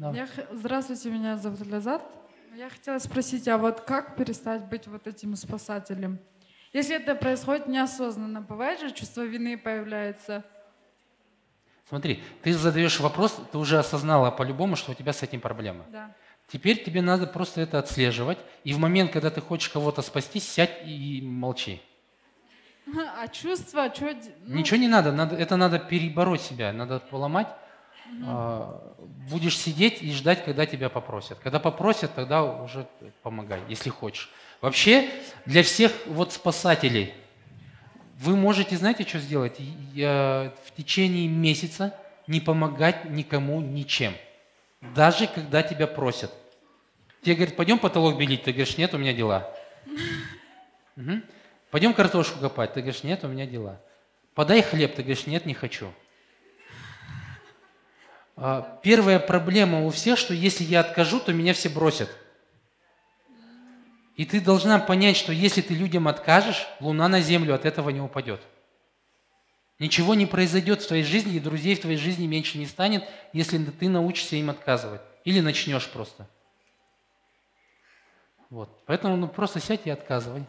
Да. Я Здравствуйте, меня зовут Лязат. Я хотела спросить, а вот как перестать быть вот этим спасателем? Если это происходит неосознанно, бывает же чувство вины появляется? Смотри, ты задаешь вопрос, ты уже осознала по-любому, что у тебя с этим проблема. Да. Теперь тебе надо просто это отслеживать, и в момент, когда ты хочешь кого-то спасти, сядь и молчи. А чувство, что... Ничего не надо, надо, это надо перебороть себя, надо поломать. А, будешь сидеть и ждать, когда тебя попросят. Когда попросят, тогда уже помогай, если хочешь. Вообще, для всех вот спасателей, вы можете, знаете, что сделать? Я в течение месяца не помогать никому ничем. Даже когда тебя просят. Тебе говорят, пойдем потолок белить. Ты говоришь, нет, у меня дела. Пойдем картошку копать. Ты говоришь, нет, у меня дела. Подай хлеб. Ты говоришь, нет, не хочу. А, Первая проблема у всех, что если я откажу, то меня все бросят. И ты должна понять, что если ты людям откажешь, луна на землю от этого не упадет. Ничего не произойдет в твоей жизни, и друзей в твоей жизни меньше не станет, если ты научишься им отказывать. Или начнешь просто. Вот. Поэтому ну, просто сядь и отказывай.